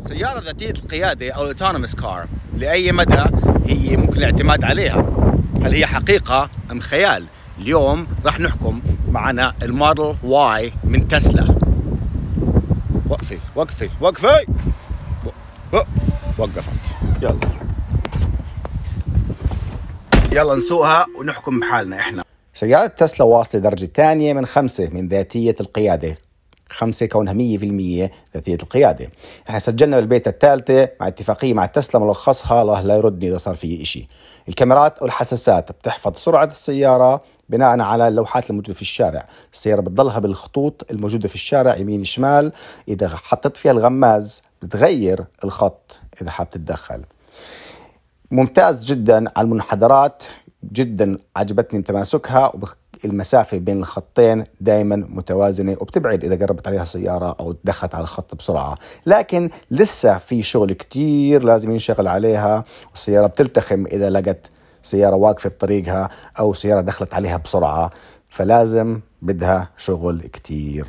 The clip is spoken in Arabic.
سيارة ذاتية القيادة أو ال autonomous car لأي مدى هي ممكن الاعتماد عليها. هل هي حقيقة أم خيال؟ اليوم راح نحكم معنا ال Model Y من تسلا. وقفي وقفي وقفي! وقفت. يلا. يلا نسوقها ونحكم بحالنا إحنا. سيارة تسلا واصلة درجة ثانية من خمسة من ذاتية القيادة. خمسة كونها مية في المية ذاتية القيادة. إحنا سجلنا بالبيت الثالثة مع اتفاقية مع تسلا ملخصها الله لا يردني إذا صار في إشي. الكاميرات والحساسات بتحفظ سرعة السيارة بناء على اللوحات الموجودة في الشارع. السيارة بتضلها بالخطوط الموجودة في الشارع يمين شمال. إذا حطيت فيها الغماز بتغير الخط إذا حاب تتدخل. ممتاز جدا على المنحدرات جدا عجبتني تماسكها المسافة بين الخطين دائما متوازنة وبتبعد إذا قربت عليها سيارة أو دخلت على الخط بسرعة. لكن لسه في شغل كتير لازم ينشغل عليها والسيارة بتلتخم إذا لقت سيارة واقفة بطريقها أو سيارة دخلت عليها بسرعة فلازم بدها شغل كتير.